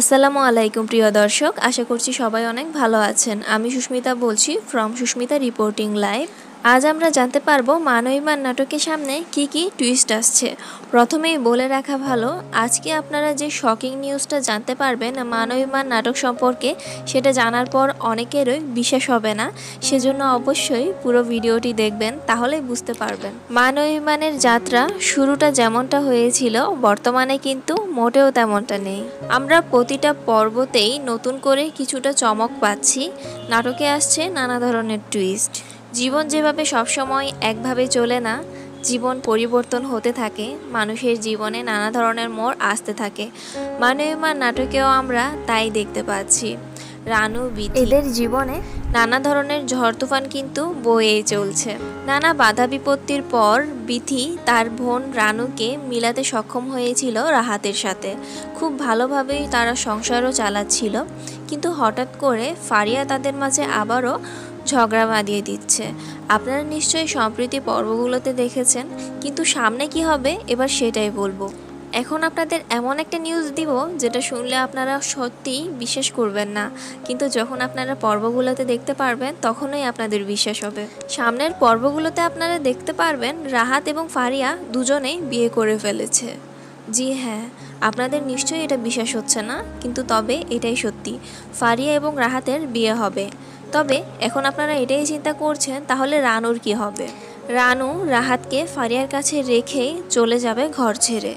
আসসালামু আলাইকুম, প্রিয় দর্শক। আশা করছি সবাই অনেক ভালো আছেন। আমি সুস্মিতা বলছি ফ্রম সুস্মিতা রিপোর্টিং লাইভ আজ আমরা জানতে পারব মানবিমান নাটকের সামনে কি কি টুইস্ট আসছে। প্রথমেই বলে রাখা ভালো, আজকে আপনারা যে শকিং নিউজটা জানতে পারবেন মানবিমান নাটক সম্পর্কে, সেটা জানার পর অনেকেরই বিশ্বাস হবে না। সেজন্য অবশ্যই পুরো ভিডিওটি দেখবেন, তাহলেই বুঝতে পারবেন। মানবিমানের যাত্রা শুরুটা যেমনটা হয়েছিল, বর্তমানে কিন্তু মোটেও তেমনটা নেই। আমরা প্রতিটা পর্বতেই নতুন করে কিছুটা চমক পাচ্ছি। নাটকে আসছে নানা ধরনের টুইস্ট জীবন যেভাবে সবসময় একভাবে চলে না জীবন পরিবর্তন হতে থাকে মানুষের জীবনে নানা ধরনের মোড় আসতে থাকে। মানবীমান নাটকেও আমরা তাই দেখতে পাচ্ছি। রানু বিথি এদের জীবনে নানা ধরনের ঝড় তুফান কিন্তু বয়েই চলছে। নানা বাধা বিপত্তির পর বিথি তার বোন রানুকে মিলাতে সক্ষম হয়েছিল রাহাতের সাথে। খুব ভালোভাবেই তারা সংসারও চালাচ্ছিল। কিন্তু হঠাৎ করে ফারিয়া তাদের মাঝে আবারও ঝগড়া বাঁধিয়ে দিচ্ছে। আপনারা নিশ্চয়ই সম্প্রীতি পর্বগুলোতে দেখেছেন, কিন্তু সামনে কি হবে, এবার সেটাই বলব। এখন আপনাদের এমন একটা নিউজ দিব, যেটা শুনলে আপনারা সত্যিই বিশ্বাস করবেন না। কিন্তু যখন আপনারা পর্বগুলোতে দেখতে পারবেন, তখনই আপনাদের বিশ্বাস হবে। সামনের পর্বগুলোতে আপনারা দেখতে পারবেন, রাহাত এবং ফারিয়া দুজনেই বিয়ে করে ফেলেছে। জি হ্যাঁ আপনাদের নিশ্চয়ই এটা বিশ্বাস হচ্ছে না, কিন্তু তবে এটাই সত্যি। ফারিয়া এবং রাহাতের বিয়ে হবে। তবে এখন আপনারা এটাই চিন্তা করছেন তাহলে রানুর কি হবে? রানু রাহাতকে ফারিয়ার কাছে রেখেই চলে যাবে ঘর ছেড়ে।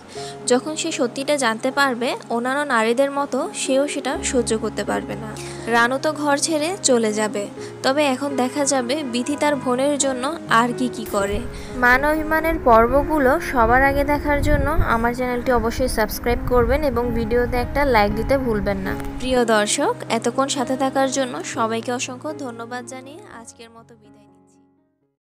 যখন সে সত্যিটা জানতে পারবে, অন্যান্য নারীদের মতো সেও সেটা সহ্য করতে পারবে না। রানু তো ঘর ছেড়ে চলে যাবে, তবে এখন দেখা যাবে বিধি তার বোনের জন্য আর কি কি করে। মান অভিমানের পর্বগুলো সবার আগে দেখার জন্য আমার চ্যানেলটি অবশ্যই সাবস্ক্রাইব করবেন এবং ভিডিওতে একটা লাইক দিতে ভুলবেন না। প্রিয় দর্শক, এতক্ষণ সাথে থাকার জন্য সবাইকে অসংখ্য ধন্যবাদ জানিয়ে আজকের মতো বিদায়